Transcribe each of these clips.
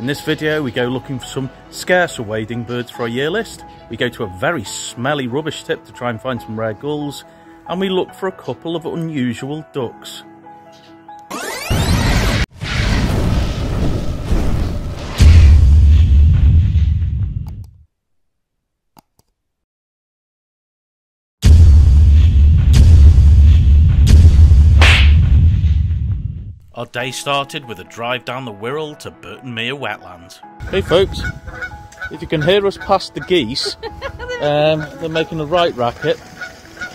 In this video we go looking for some scarcer wading birds for our year list. We go to a very smelly rubbish tip to try and find some rare gulls and we look for a couple of unusual ducks. Our day started with a drive down the Wirral to Burton Mere wetlands. Hey folks, if you can hear us past the geese, um, they're making a right racket.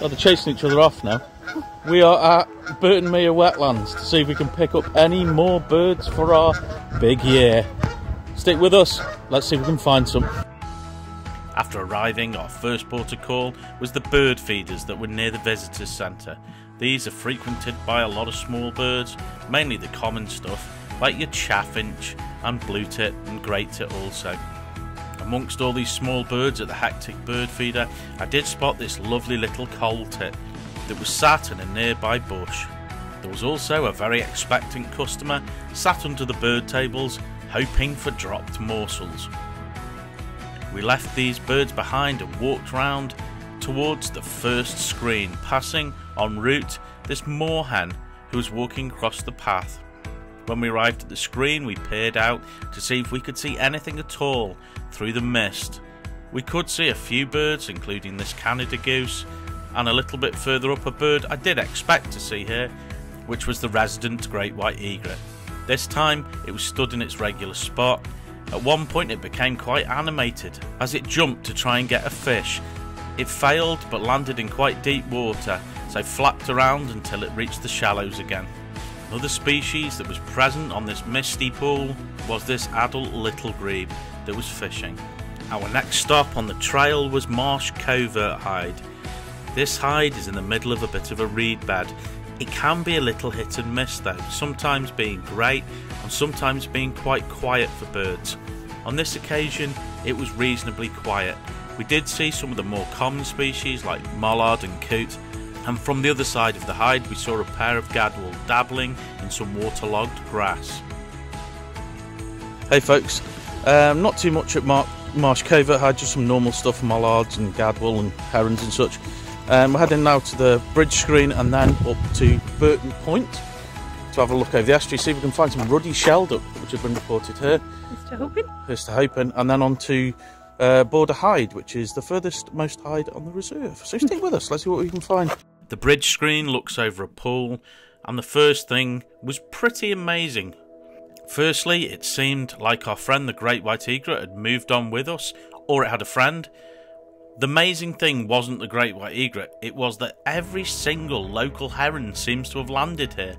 Oh, they're chasing each other off now. We are at Burton Mere wetlands to see if we can pick up any more birds for our big year. Stick with us, let's see if we can find some. After arriving, our first port of call was the bird feeders that were near the visitors centre. These are frequented by a lot of small birds, mainly the common stuff, like your chaffinch and blue tit and great tit also. Amongst all these small birds at the hectic bird feeder, I did spot this lovely little coal tit that was sat in a nearby bush. There was also a very expectant customer sat under the bird tables, hoping for dropped morsels. We left these birds behind and walked round towards the first screen, passing en route this moorhen who was walking across the path. When we arrived at the screen, we peered out to see if we could see anything at all through the mist. We could see a few birds, including this Canada goose, and a little bit further up a bird I did expect to see here, which was the resident great white egret. This time it was stood in its regular spot. At one point it became quite animated as it jumped to try and get a fish. It failed but landed in quite deep water so flapped around until it reached the shallows again. Another species that was present on this misty pool was this adult little grebe that was fishing. Our next stop on the trail was Marsh Covert Hide. This hide is in the middle of a bit of a reed bed. It can be a little hit and miss though, sometimes being great and sometimes being quite quiet for birds. On this occasion, it was reasonably quiet. We did see some of the more common species like mallard and coot, and from the other side of the hide we saw a pair of gadwall dabbling in some waterlogged grass. Hey folks, um, not too much at Mar Marsh Covert Hide, just some normal stuff, mallards and gadwall and herons and such. Um, we're heading now to the bridge screen and then up to Burton Point to have a look over the estuary, see if we can find some ruddy shelduck which have been reported here. Mr. Hopin. Mr. Hopin, and then on to uh, Border Hide, which is the furthest most hide on the reserve. So stick with us, let's see what we can find. The bridge screen looks over a pool, and the first thing was pretty amazing. Firstly, it seemed like our friend the great white egret had moved on with us, or it had a friend. The amazing thing wasn't the great white egret, it was that every single local heron seems to have landed here.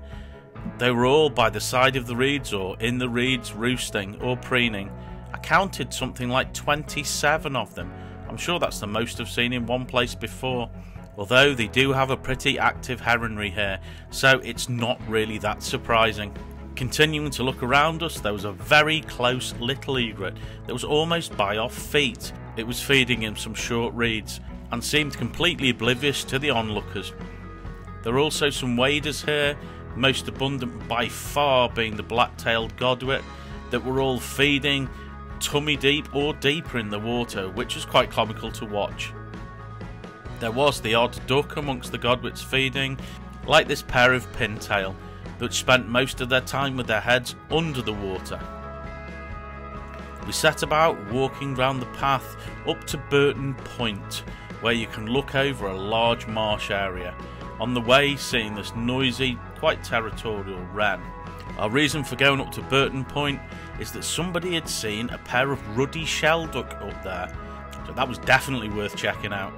They were all by the side of the reeds or in the reeds roosting or preening. I counted something like 27 of them. I'm sure that's the most I've seen in one place before although they do have a pretty active heronry here, so it's not really that surprising. Continuing to look around us, there was a very close little egret that was almost by our feet. It was feeding him some short reeds and seemed completely oblivious to the onlookers. There are also some waders here, most abundant by far being the black-tailed godwit, that were all feeding tummy deep or deeper in the water, which was quite comical to watch. There was the odd duck amongst the godwits feeding, like this pair of pintail, that spent most of their time with their heads under the water. We set about walking round the path up to Burton Point, where you can look over a large marsh area. On the way, seeing this noisy, quite territorial wren. Our reason for going up to Burton Point is that somebody had seen a pair of ruddy shelduck up there, so that was definitely worth checking out.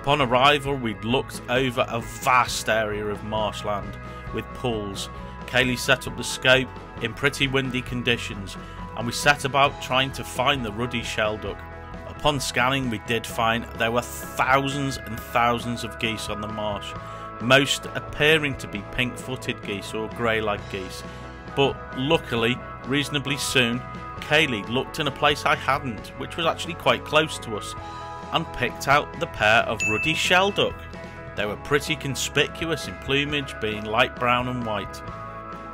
Upon arrival, we'd looked over a vast area of marshland with pools. Kaylee set up the scope in pretty windy conditions, and we set about trying to find the ruddy shelduck. Upon scanning, we did find there were thousands and thousands of geese on the marsh, most appearing to be pink footed geese or grey lag geese. But luckily, reasonably soon, Kaylee looked in a place I hadn't, which was actually quite close to us, and picked out the pair of ruddy shelduck. They were pretty conspicuous in plumage, being light brown and white.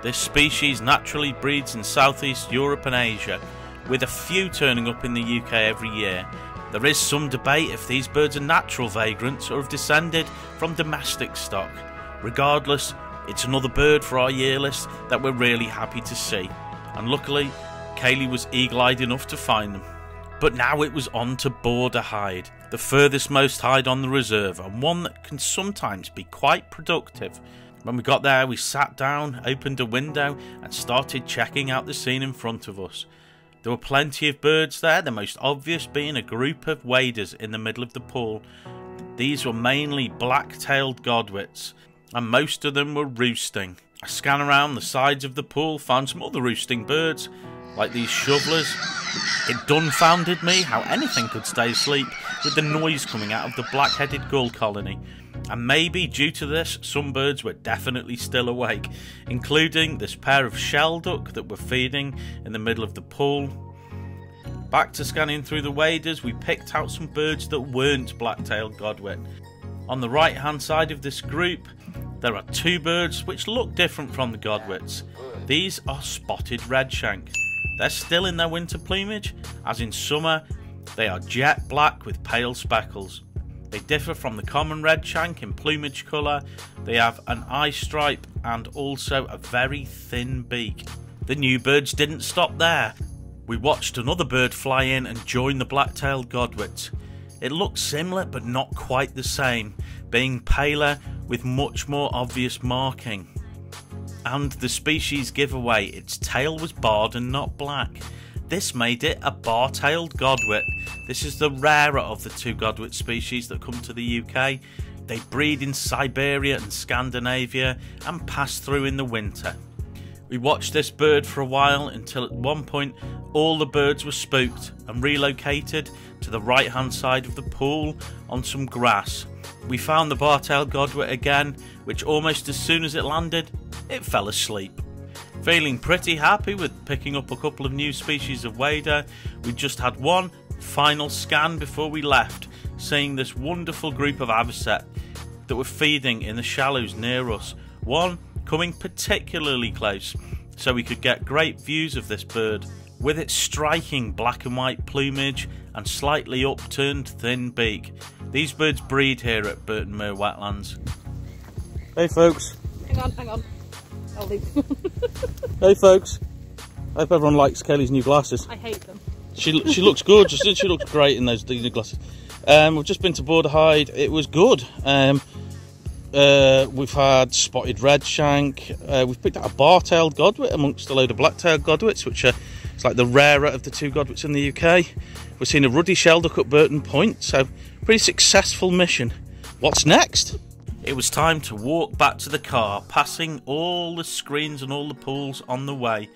This species naturally breeds in Southeast Europe and Asia, with a few turning up in the UK every year. There is some debate if these birds are natural vagrants or have descended from domestic stock. Regardless, it's another bird for our year list that we're really happy to see. And luckily, Kaylee was eagle eyed enough to find them. But now it was on to Border Hide, the furthest most hide on the reserve, and one that can sometimes be quite productive. When we got there, we sat down, opened a window, and started checking out the scene in front of us. There were plenty of birds there, the most obvious being a group of waders in the middle of the pool. These were mainly black tailed godwits, and most of them were roosting. I scan around the sides of the pool, found some other roosting birds, like these shovelers. It dumbfounded me how anything could stay asleep with the noise coming out of the black headed gull colony. And maybe due to this, some birds were definitely still awake, including this pair of shelduck that were feeding in the middle of the pool. Back to scanning through the waders, we picked out some birds that weren't black-tailed godwit. On the right hand side of this group, there are two birds which look different from the godwits. These are spotted redshank. They're still in their winter plumage, as in summer they are jet black with pale speckles. They differ from the common redshank in plumage colour, they have an eye stripe and also a very thin beak. The new birds didn't stop there. We watched another bird fly in and join the black-tailed godwits. It looked similar but not quite the same, being paler with much more obvious marking. And the species giveaway, its tail was barred and not black. This made it a bar-tailed godwit. This is the rarer of the two godwit species that come to the UK. They breed in Siberia and Scandinavia and pass through in the winter. We watched this bird for a while until at one point all the birds were spooked and relocated to the right hand side of the pool on some grass. We found the bar-tailed godwit again, which almost as soon as it landed, it fell asleep. Feeling pretty happy with picking up a couple of new species of wader, we just had one final scan before we left, seeing this wonderful group of avocet that were feeding in the shallows near us. One coming particularly close, so we could get great views of this bird. With its striking black and white plumage and slightly upturned thin beak, these birds breed here at Burton Mere Wetlands. Hey folks. Hang on, hang on. I'll leave. hey folks. I hope everyone likes Kelly's new glasses. I hate them. She she looks gorgeous. she looks great in those new glasses. Um, we've just been to Border Hide. It was good. Um, uh, we've had spotted redshank. Uh, we've picked out a bar-tailed godwit amongst a load of black-tailed godwits, which are it's like the rarer of the two godwits in the UK. We've seen a ruddy shelduck at Burton Point, so pretty successful mission. What's next? It was time to walk back to the car, passing all the screens and all the pools on the way,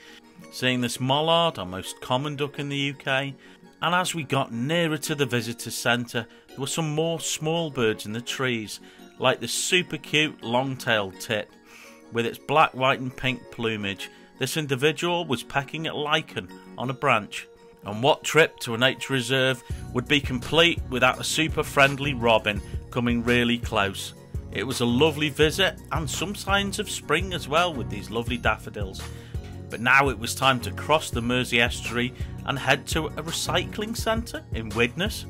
seeing this mallard, our most common duck in the UK. And as we got nearer to the visitor centre, there were some more small birds in the trees, like the super cute long-tailed tit, with its black, white and pink plumage. This individual was pecking at lichen on a branch. And what trip to a nature reserve would be complete without a super friendly robin coming really close? It was a lovely visit and some signs of spring as well with these lovely daffodils. But now it was time to cross the Mersey estuary and head to a recycling centre in Widnes.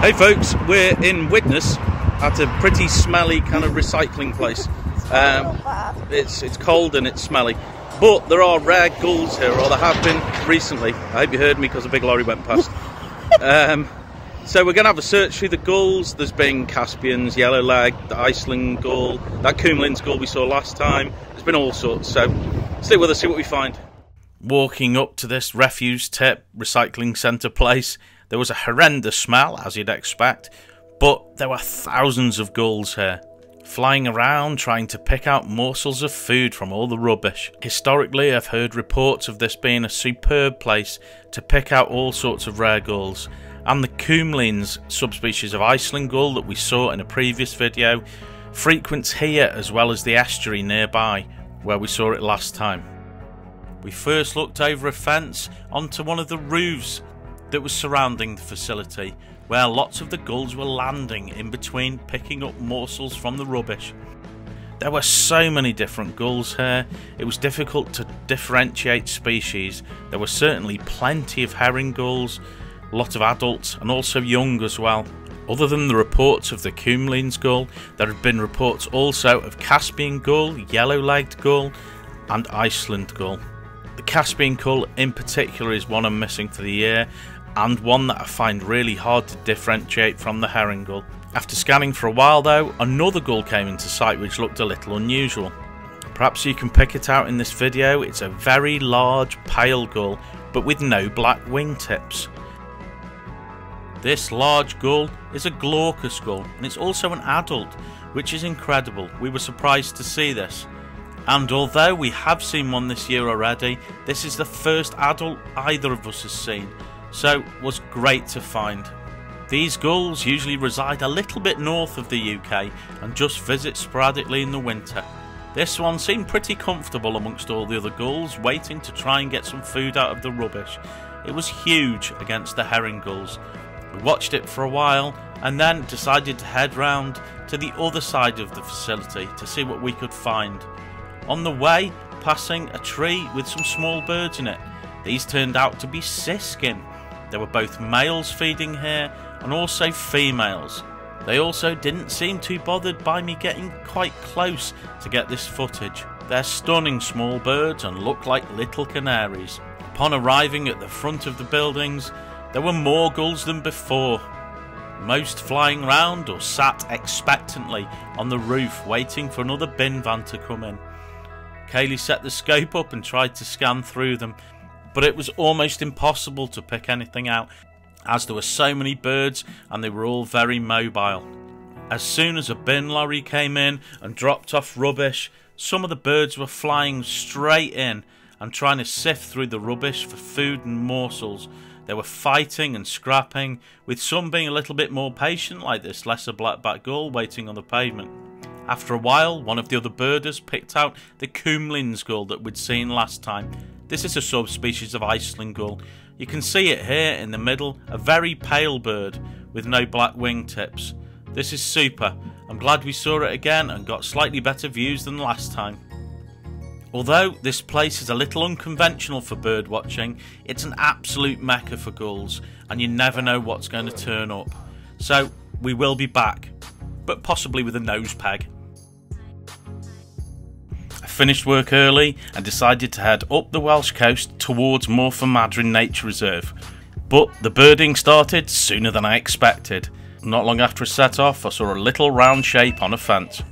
Hey folks, we're in Widnes at a pretty smelly kind of recycling place. Um, it's, it's cold and it's smelly. But there are rare gulls here, or there have been recently. I hope you heard me because a big lorry went past. Um, so we're going to have a search through the gulls. There's been Caspians, yellow leg, the Iceland gull, that Kumlien's gull we saw last time. There's been all sorts. So stay with us, see what we find. Walking up to this refuse tip recycling centre place, there was a horrendous smell, as you'd expect, but there were thousands of gulls here flying around trying to pick out morsels of food from all the rubbish. Historically, I've heard reports of this being a superb place to pick out all sorts of rare gulls, and the Kumlien's subspecies of Iceland gull that we saw in a previous video frequents here as well as the estuary nearby where we saw it last time. We first looked over a fence onto one of the roofs that was surrounding the facility where lots of the gulls were landing in between picking up morsels from the rubbish. There were so many different gulls here, it was difficult to differentiate species. There were certainly plenty of herring gulls, a lot of adults, and also young as well. Other than the reports of the Kumlien's gull, there have been reports also of Caspian gull, yellow-legged gull, and Iceland gull. The Caspian gull in particular is one I'm missing for the year, and one that I find really hard to differentiate from the herring gull. After scanning for a while though, another gull came into sight which looked a little unusual. Perhaps you can pick it out in this video, it's a very large pale gull, but with no black wingtips. This large gull is a glaucous gull and it's also an adult, which is incredible. We were surprised to see this. And although we have seen one this year already, this is the first adult either of us has seen, so it was great to find. These gulls usually reside a little bit north of the UK and just visit sporadically in the winter. This one seemed pretty comfortable amongst all the other gulls, waiting to try and get some food out of the rubbish. It was huge against the herring gulls, we watched it for a while and then decided to head round to the other side of the facility to see what we could find. On the way, passing a tree with some small birds in it. These turned out to be siskin. There were both males feeding here and also females. They also didn't seem too bothered by me getting quite close to get this footage. They're stunning small birds and look like little canaries. Upon arriving at the front of the buildings, there were more gulls than before, most flying round or sat expectantly on the roof waiting for another bin van to come in. Kaylee set the scope up and tried to scan through them, but it was almost impossible to pick anything out as there were so many birds and they were all very mobile. As soon as a bin lorry came in and dropped off rubbish, some of the birds were flying straight in and trying to sift through the rubbish for food and morsels they were fighting and scrapping, with some being a little bit more patient, like this lesser blackback gull waiting on the pavement. After a while, one of the other birders picked out the Kumlien's gull that we'd seen last time. This is a subspecies of Iceland gull. You can see it here in the middle, a very pale bird with no black wingtips. This is super. I'm glad we saw it again and got slightly better views than last time. Although this place is a little unconventional for bird watching, it's an absolute mecca for gulls and you never know what's going to turn up. So we will be back, but possibly with a nose peg. I finished work early and decided to head up the Welsh coast towards Morfa Madryn Nature Reserve. But the birding started sooner than I expected. Not long after I set off, I saw a little round shape on a fence.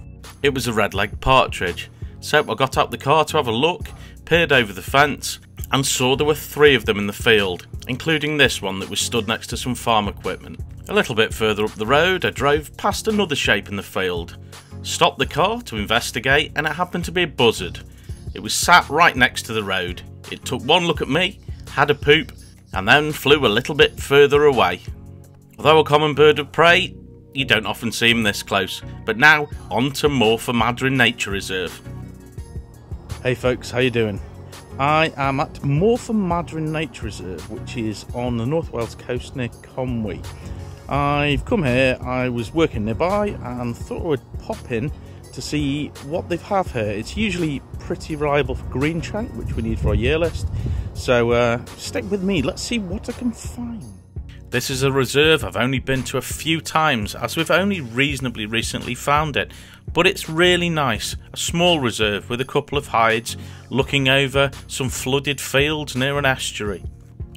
It was a red-legged partridge, so I got out the car to have a look, peered over the fence, and saw there were three of them in the field, including this one that was stood next to some farm equipment. A little bit further up the road, I drove past another shape in the field, stopped the car to investigate, and it happened to be a buzzard. It was sat right next to the road. It took one look at me, had a poop, and then flew a little bit further away. Although a common bird of prey, you don't often see them this close. But now, on to Morfa Madryn Nature Reserve. Hey folks, how you doing? I am at Morfa Madryn Nature Reserve, which is on the North Wales coast near Conwy. I've come here, I was working nearby and thought I would pop in to see what they have here. It's usually pretty reliable for green shank, which we need for our year list. So uh, stick with me, let's see what I can find. This is a reserve I've only been to a few times as we've only reasonably recently found it, but it's really nice. A small reserve with a couple of hides looking over some flooded fields near an estuary.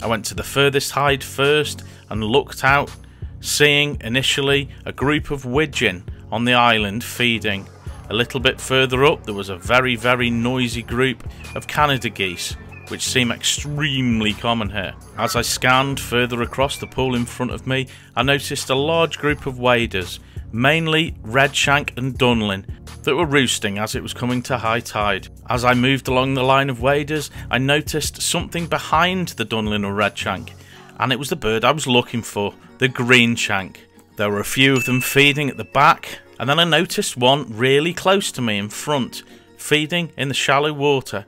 I went to the furthest hide first and looked out, seeing initially a group of widgeon on the island feeding. A little bit further up there was a very very noisy group of Canada geese which seem extremely common here. As I scanned further across the pool in front of me, I noticed a large group of waders, mainly redshank and dunlin, that were roosting as it was coming to high tide. As I moved along the line of waders, I noticed something behind the dunlin or redshank, and it was the bird I was looking for, the greenshank. There were a few of them feeding at the back, and then I noticed one really close to me in front, feeding in the shallow water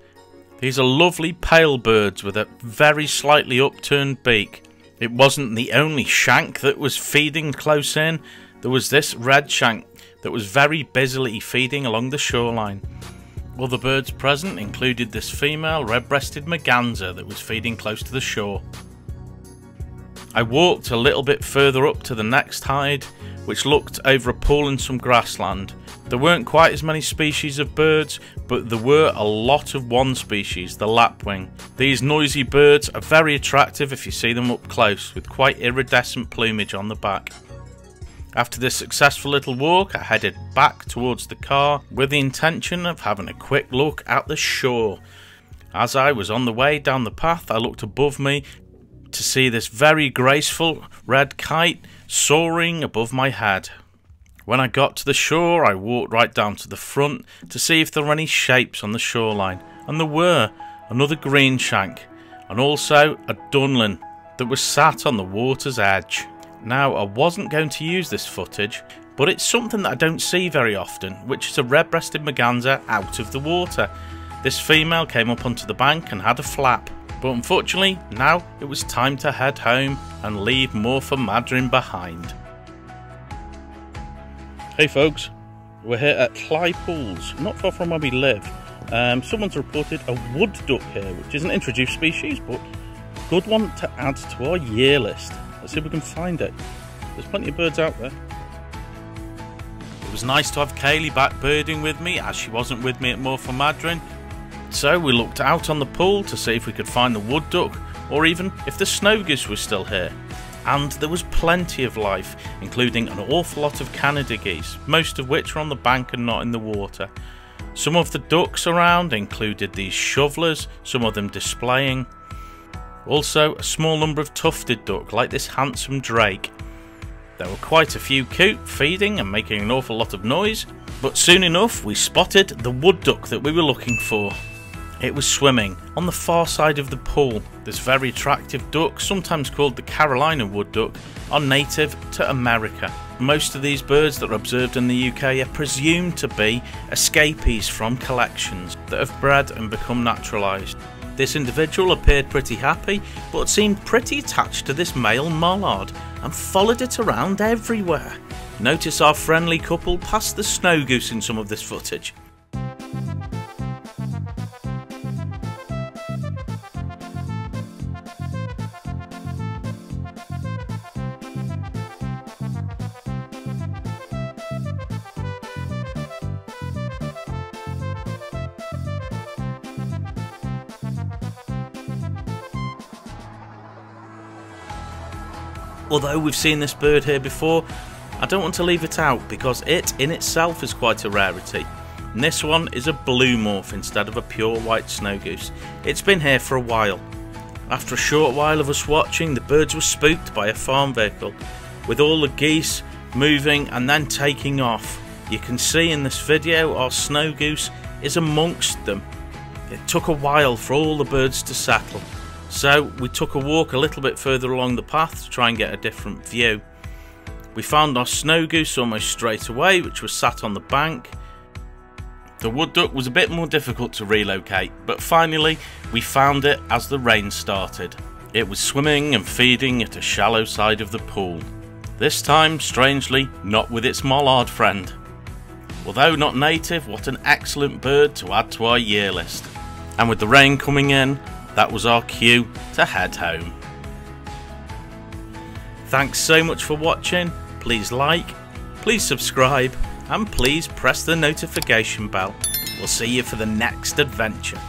these are lovely pale birds with a very slightly upturned beak. It wasn't the only shank that was feeding close in. There was this red shank that was very busily feeding along the shoreline. Other birds present included this female red-breasted merganser that was feeding close to the shore. I walked a little bit further up to the next hide, which looked over a pool and some grassland. There weren't quite as many species of birds, but there were a lot of one species, the lapwing. These noisy birds are very attractive if you see them up close, with quite iridescent plumage on the back. After this successful little walk, I headed back towards the car with the intention of having a quick look at the shore. As I was on the way down the path, I looked above me to see this very graceful red kite soaring above my head. When I got to the shore, I walked right down to the front to see if there were any shapes on the shoreline, and there were another greenshank, and also a dunlin that was sat on the water's edge. Now, I wasn't going to use this footage, but it's something that I don't see very often, which is a red-breasted merganser out of the water. This female came up onto the bank and had a flap, but unfortunately, now it was time to head home and leave Morfa Madryn behind. Hey folks, we're here at Cly Pools, not far from where we live. Um, someone's reported a wood duck here, which is an introduced species, but good one to add to our year list. Let's see if we can find it. There's plenty of birds out there. It was nice to have Kaylee back birding with me as she wasn't with me at Morfa Madryn. So we looked out on the pool to see if we could find the wood duck or even if the snow goose was still here. And there was plenty of life, including an awful lot of Canada geese, most of which were on the bank and not in the water. Some of the ducks around included these shovelers, some of them displaying also, a small number of tufted duck, like this handsome drake. There were quite a few coot feeding and making an awful lot of noise, but soon enough we spotted the wood duck that we were looking for. It was swimming on the far side of the pool. This very attractive duck, sometimes called the Carolina wood duck, are native to America. Most of these birds that are observed in the UK are presumed to be escapees from collections that have bred and become naturalised. This individual appeared pretty happy, but seemed pretty attached to this male mallard and followed it around everywhere. Notice our friendly couple passed the snow goose in some of this footage. Although we've seen this bird here before, I don't want to leave it out because it in itself is quite a rarity. And this one is a blue morph instead of a pure white snow goose. It's been here for a while. After a short while of us watching, the birds were spooked by a farm vehicle, with all the geese moving and then taking off. You can see in this video our snow goose is amongst them. It took a while for all the birds to settle. So we took a walk a little bit further along the path to try and get a different view. We found our snow goose almost straight away, which was sat on the bank. The wood duck was a bit more difficult to relocate, but finally we found it as the rain started. It was swimming and feeding at a shallow side of the pool. This time, strangely, not with its mallard friend. Although not native, what an excellent bird to add to our year list. And with the rain coming in, that was our cue to head home. Thanks so much for watching. Please like, please subscribe, and please press the notification bell. We'll see you for the next adventure.